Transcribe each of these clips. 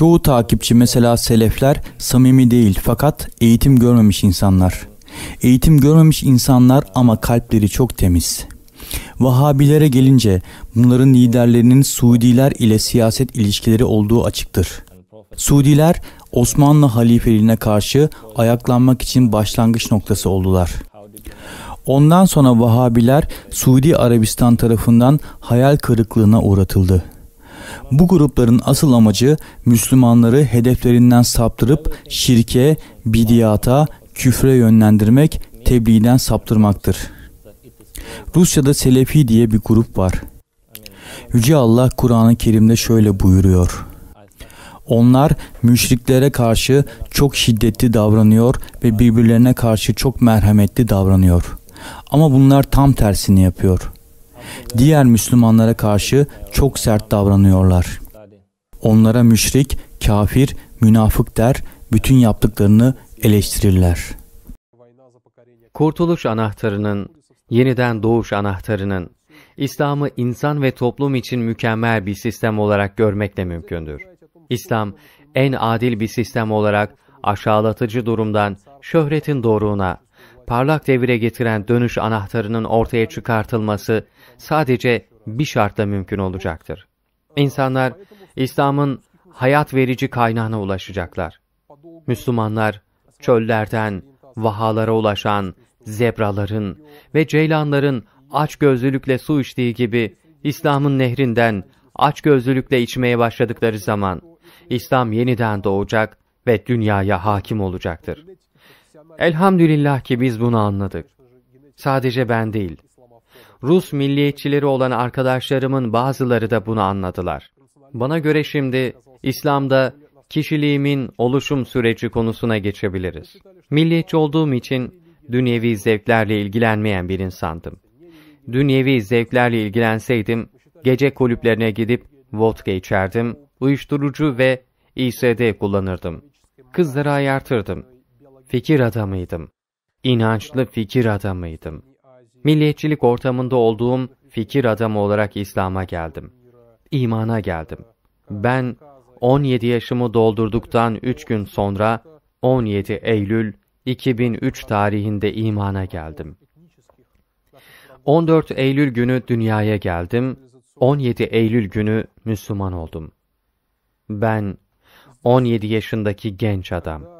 Çoğu takipçi mesela selefler samimi değil fakat eğitim görmemiş insanlar. Eğitim görmemiş insanlar ama kalpleri çok temiz. Vahabilere gelince bunların liderlerinin Suudiler ile siyaset ilişkileri olduğu açıktır. Suudiler Osmanlı halifeliğine karşı ayaklanmak için başlangıç noktası oldular. Ondan sonra Vahabiler Suudi Arabistan tarafından hayal kırıklığına uğratıldı. Bu grupların asıl amacı Müslümanları hedeflerinden saptırıp şirke, bidiyata, küfre yönlendirmek, tebliğden saptırmaktır. Rusya'da Selefi diye bir grup var. Yüce Allah Kur'an-ı Kerim'de şöyle buyuruyor. Onlar müşriklere karşı çok şiddetli davranıyor ve birbirlerine karşı çok merhametli davranıyor. Ama bunlar tam tersini yapıyor. Diğer Müslümanlara karşı çok sert davranıyorlar. Onlara müşrik, kafir, münafık der, bütün yaptıklarını eleştirirler. Kurtuluş anahtarının, yeniden doğuş anahtarının, İslam'ı insan ve toplum için mükemmel bir sistem olarak görmek de mümkündür. İslam, en adil bir sistem olarak aşağılatıcı durumdan şöhretin doruğuna, parlak devire getiren dönüş anahtarının ortaya çıkartılması sadece bir şartla mümkün olacaktır. İnsanlar İslam'ın hayat verici kaynağına ulaşacaklar. Müslümanlar çöllerden vahalara ulaşan zebraların ve ceylanların aç gözlülükle su içtiği gibi İslam'ın nehrinden aç gözlülükle içmeye başladıkları zaman İslam yeniden doğacak ve dünyaya hakim olacaktır. Elhamdülillah ki biz bunu anladık. Sadece ben değil. Rus milliyetçileri olan arkadaşlarımın bazıları da bunu anladılar. Bana göre şimdi İslam'da kişiliğimin oluşum süreci konusuna geçebiliriz. Milliyetçi olduğum için dünyevi zevklerle ilgilenmeyen bir insandım. Dünyevi zevklerle ilgilenseydim, gece kulüplerine gidip vodka içerdim, uyuşturucu ve İSD kullanırdım. Kızları ayartırdım. Fikir adamıydım. İnançlı fikir adamıydım. Milliyetçilik ortamında olduğum fikir adamı olarak İslam'a geldim. İmana geldim. Ben 17 yaşımı doldurduktan 3 gün sonra 17 Eylül 2003 tarihinde imana geldim. 14 Eylül günü dünyaya geldim. 17 Eylül günü Müslüman oldum. Ben 17 yaşındaki genç adam.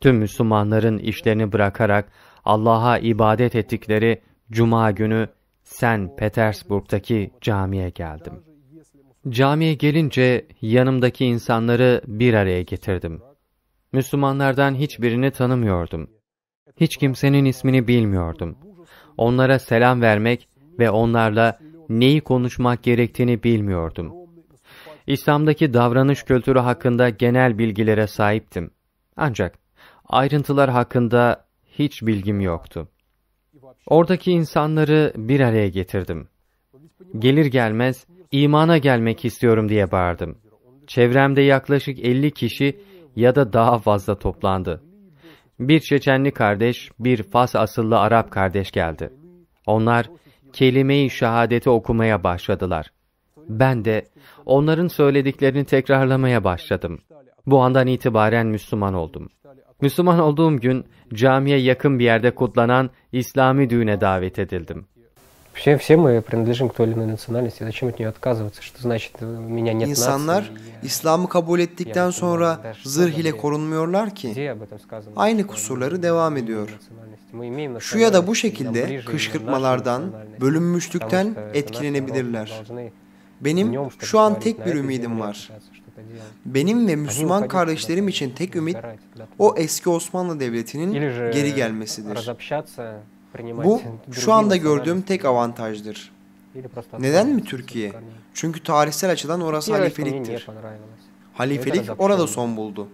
Tüm Müslümanların işlerini bırakarak Allah'a ibadet ettikleri Cuma günü Sen Petersburg'daki camiye geldim. Camiye gelince yanımdaki insanları bir araya getirdim. Müslümanlardan hiçbirini tanımıyordum. Hiç kimsenin ismini bilmiyordum. Onlara selam vermek ve onlarla neyi konuşmak gerektiğini bilmiyordum. İslam'daki davranış kültürü hakkında genel bilgilere sahiptim. Ancak ayrıntılar hakkında hiç bilgim yoktu. Oradaki insanları bir araya getirdim. Gelir gelmez imana gelmek istiyorum diye bağırdım. Çevremde yaklaşık 50 kişi ya da daha fazla toplandı. Bir Çeçenli kardeş, bir Fas asıllı Arap kardeş geldi. Onlar kelime-i şehadeti okumaya başladılar. Ben de onların söylediklerini tekrarlamaya başladım. Bu andan itibaren Müslüman oldum. Müslüman olduğum gün camiye yakın bir yerde kutlanan İslami düğüne davet edildim. Все, все мы принадлежим к той или иной национальности. Зачем от нее отказываться? Что значит меня нет İnsanlar İslam'ı kabul ettikten sonra zırh ile korunmuyorlar ki. Aynı kusurları devam ediyor. Şu ya da bu şekilde kışkırtmalardan, bölünmüşlükten etkilenebilirler. Benim şu an tek bir ümidim var. Benim ve Müslüman kardeşlerim için tek ümit o eski Osmanlı Devleti'nin geri gelmesidir. Bu şu anda gördüğüm tek avantajdır. Neden mi Türkiye? Çünkü tarihsel açıdan orası halifeliktir. Halifelik orada son buldu.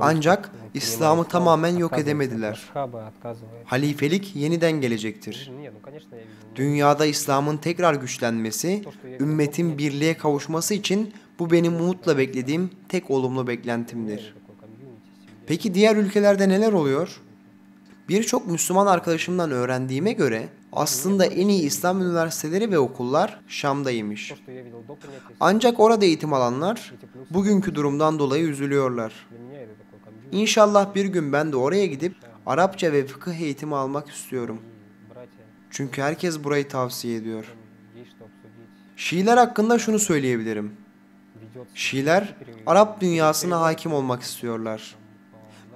Ancak İslam'ı tamamen yok edemediler. Halifelik yeniden gelecektir. Dünyada İslam'ın tekrar güçlenmesi, ümmetin birliğe kavuşması için bu benim umutla beklediğim tek olumlu beklentimdir. Peki diğer ülkelerde neler oluyor? Birçok Müslüman arkadaşımdan öğrendiğime göre Aslında en iyi İslam üniversiteleri ve okullar Şam'daymış. Ancak orada eğitim alanlar bugünkü durumdan dolayı üzülüyorlar. İnşallah bir gün ben de oraya gidip Arapça ve fıkıh eğitimi almak istiyorum. Çünkü herkes burayı tavsiye ediyor. Şiiler hakkında şunu söyleyebilirim. Şiiler Arap dünyasına hakim olmak istiyorlar.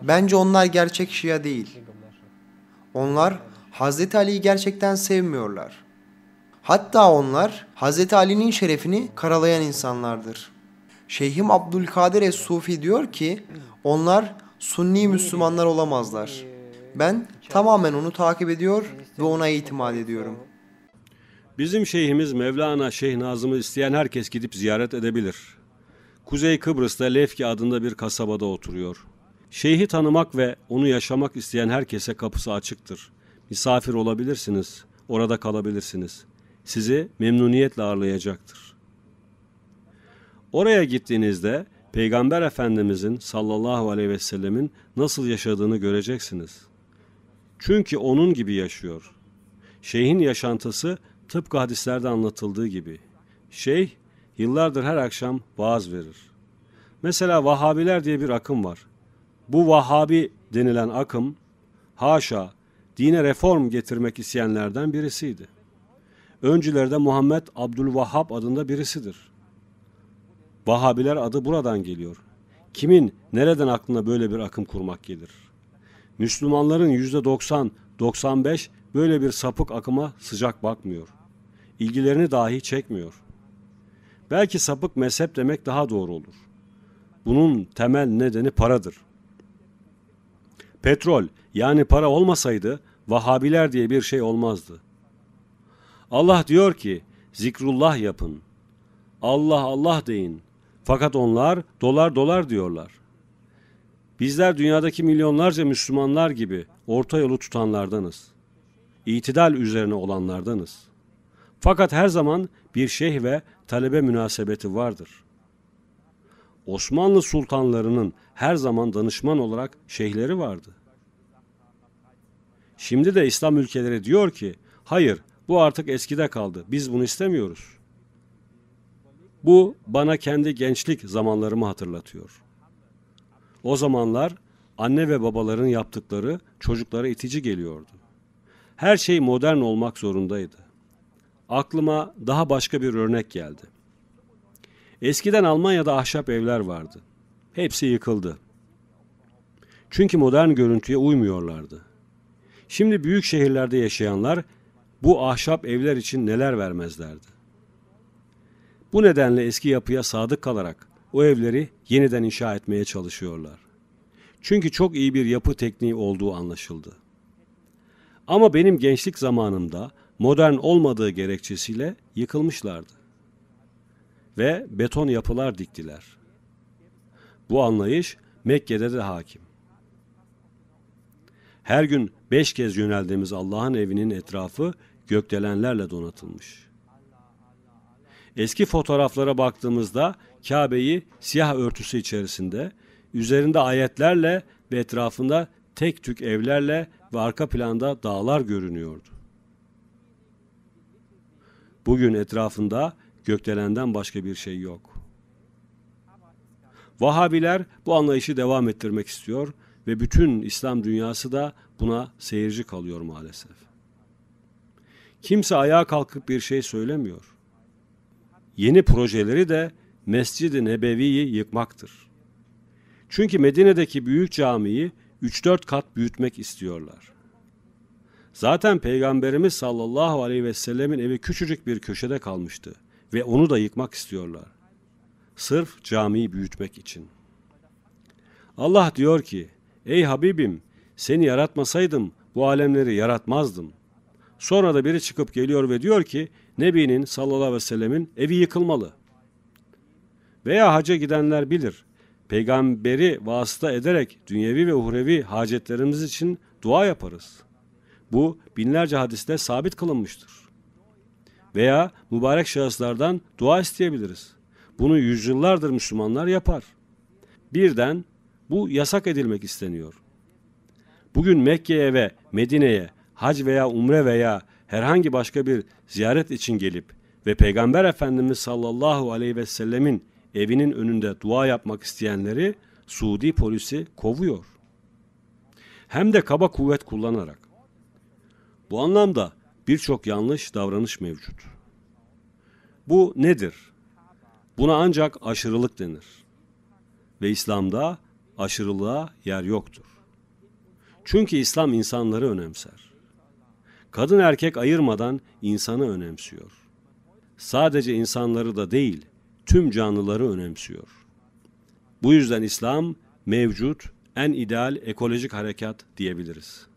Bence onlar gerçek Şia değil. Onlar Hazreti Ali'yi gerçekten sevmiyorlar. Hatta onlar Hazreti Ali'nin şerefini karalayan insanlardır. Şeyhim Abdülkadir Es-Sufi diyor ki onlar Sunni Müslümanlar olamazlar. Ben tamamen onu takip ediyor ve ona itimat ediyorum. Bizim şeyhimiz Mevlana Şeyh Nazım'ı isteyen herkes gidip ziyaret edebilir. Kuzey Kıbrıs'ta Lefki adında bir kasabada oturuyor. Şeyhi tanımak ve onu yaşamak isteyen herkese kapısı açıktır. Misafir olabilirsiniz, orada kalabilirsiniz. Sizi memnuniyetle ağırlayacaktır. Oraya gittiğinizde Peygamber Efendimizin sallallahu aleyhi ve sellemin nasıl yaşadığını göreceksiniz. Çünkü onun gibi yaşıyor. Şeyhin yaşantısı tıpkı hadislerde anlatıldığı gibi. Şeyh yıllardır her akşam vaaz verir. Mesela Vahabiler diye bir akım var. Bu Vahabi denilen akım haşa dine reform getirmek isteyenlerden birisiydi. Öncülerde Muhammed Abdülvahhab adında birisidir. Vahabiler adı buradan geliyor. Kimin nereden aklına böyle bir akım kurmak gelir? Müslümanların yüzde 90, 95 böyle bir sapık akıma sıcak bakmıyor. İlgilerini dahi çekmiyor. Belki sapık mezhep demek daha doğru olur. Bunun temel nedeni paradır. Petrol yani para olmasaydı Vahabiler diye bir şey olmazdı. Allah diyor ki zikrullah yapın. Allah Allah deyin. Fakat onlar dolar dolar diyorlar. Bizler dünyadaki milyonlarca Müslümanlar gibi orta yolu tutanlardanız. İtidal üzerine olanlardanız. Fakat her zaman bir şeyh ve talebe münasebeti vardır. Osmanlı sultanlarının her zaman danışman olarak şeyhleri vardı. Şimdi de İslam ülkeleri diyor ki, hayır bu artık eskide kaldı, biz bunu istemiyoruz. Bu bana kendi gençlik zamanlarımı hatırlatıyor. O zamanlar anne ve babaların yaptıkları çocuklara itici geliyordu. Her şey modern olmak zorundaydı. Aklıma daha başka bir örnek geldi. Eskiden Almanya'da ahşap evler vardı. Hepsi yıkıldı. Çünkü modern görüntüye uymuyorlardı. Şimdi büyük şehirlerde yaşayanlar bu ahşap evler için neler vermezlerdi. Bu nedenle eski yapıya sadık kalarak o evleri yeniden inşa etmeye çalışıyorlar. Çünkü çok iyi bir yapı tekniği olduğu anlaşıldı. Ama benim gençlik zamanımda modern olmadığı gerekçesiyle yıkılmışlardı. Ve beton yapılar diktiler. Bu anlayış Mekke'de de hakim. Her gün beş kez yöneldiğimiz Allah'ın evinin etrafı gökdelenlerle donatılmış. Eski fotoğraflara baktığımızda Kabe'yi siyah örtüsü içerisinde, üzerinde ayetlerle ve etrafında tek tük evlerle ve arka planda dağlar görünüyordu. Bugün etrafında gökdelenden başka bir şey yok. Vahabiler bu anlayışı devam ettirmek istiyor ve bütün İslam dünyası da buna seyirci kalıyor maalesef. Kimse ayağa kalkıp bir şey söylemiyor. Yeni projeleri de Mescid-i Nebevi'yi yıkmaktır. Çünkü Medine'deki büyük camiyi 3-4 kat büyütmek istiyorlar. Zaten Peygamberimiz sallallahu aleyhi ve sellemin evi küçücük bir köşede kalmıştı ve onu da yıkmak istiyorlar. Sırf camiyi büyütmek için. Allah diyor ki, ey Habibim seni yaratmasaydım bu alemleri yaratmazdım. Sonra da biri çıkıp geliyor ve diyor ki Nebi'nin sallallahu aleyhi ve sellemin evi yıkılmalı. Veya haca gidenler bilir. Peygamberi vasıta ederek dünyevi ve uhrevi hacetlerimiz için dua yaparız. Bu binlerce hadiste sabit kılınmıştır. Veya mübarek şahıslardan dua isteyebiliriz. Bunu yüzyıllardır Müslümanlar yapar. Birden bu yasak edilmek isteniyor. Bugün Mekke'ye ve Medine'ye hac veya umre veya herhangi başka bir ziyaret için gelip ve Peygamber Efendimiz sallallahu aleyhi ve sellemin evinin önünde dua yapmak isteyenleri Suudi polisi kovuyor. Hem de kaba kuvvet kullanarak. Bu anlamda birçok yanlış davranış mevcut. Bu nedir? Buna ancak aşırılık denir. Ve İslam'da aşırılığa yer yoktur. Çünkü İslam insanları önemser. Kadın erkek ayırmadan insanı önemsiyor. Sadece insanları da değil, tüm canlıları önemsiyor. Bu yüzden İslam mevcut en ideal ekolojik harekat diyebiliriz.